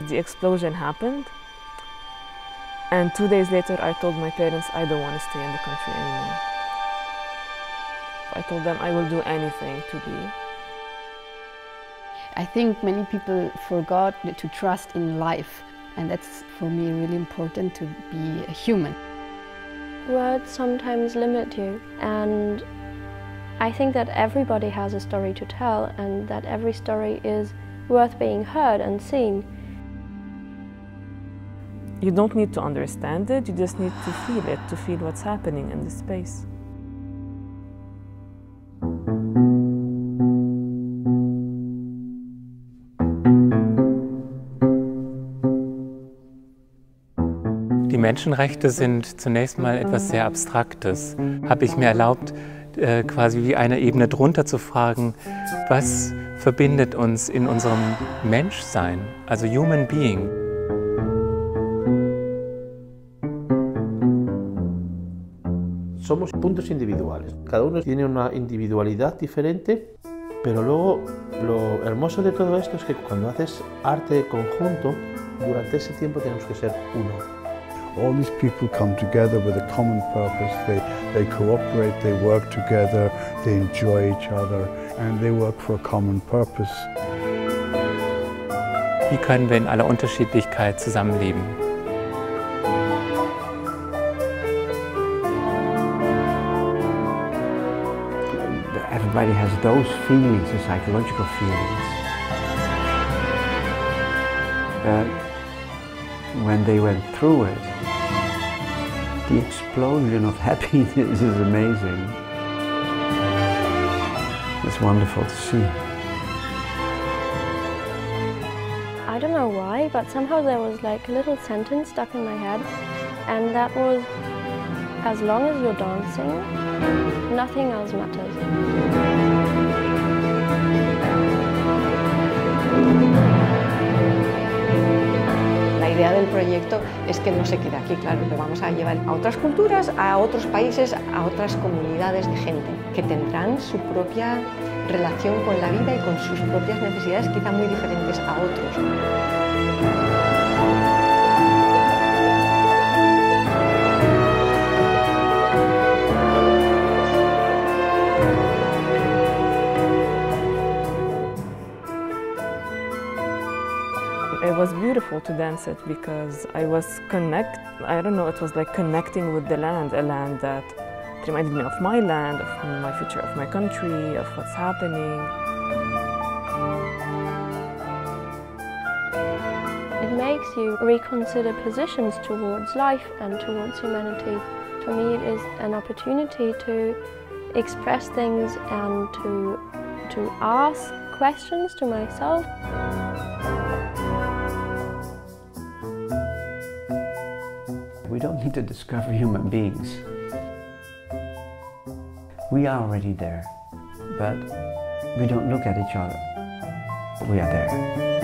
The explosion happened, and two days later, I told my parents I don't want to stay in the country anymore. I told them I will do anything to leave. I think many people forgot to trust in life, and that's for me really important to be a human. Words sometimes limit you, and I think that everybody has a story to tell, and that every story is worth being heard and seen. You don't need to understand it, you just need to feel it, to feel what's happening in the space. Die Menschenrechte sind zunächst mal etwas sehr Abstraktes. Habe ich mir erlaubt, äh, quasi wie eine Ebene drunter zu fragen, was verbindet uns in unserem Menschsein, also Human Being. Somos puntos individuales. Cada uno tiene una individualidad diferente, pero luego lo hermoso de todo esto es que cuando haces arte conjunto, durante ese tiempo tenemos que ser uno. All these people come together with a common purpose. They, they cooperate, they work together, they enjoy each other, and they work for a common purpose. Wie können wir in aller Unterschiedlichkeit zusammenleben? Everybody has those feelings, the psychological feelings. That when they went through it, the explosion of happiness is amazing. It's wonderful to see. I don't know why, but somehow there was like a little sentence stuck in my head, and that was as long as you're dancing, nothing else matters. La idea del proyecto es que no se quede aquí, claro, lo vamos a llevar a otras culturas, a otros países, a otras comunidades de gente que tendrán su propia relación con la vida y con sus propias necesidades quizá muy diferentes a otros. Beautiful to dance it because I was connect, I don't know, it was like connecting with the land, a land that reminded me of my land, of my future, of my country, of what's happening. It makes you reconsider positions towards life and towards humanity. For me, it is an opportunity to express things and to, to ask questions to myself. We don't need to discover human beings. We are already there, but we don't look at each other. We are there.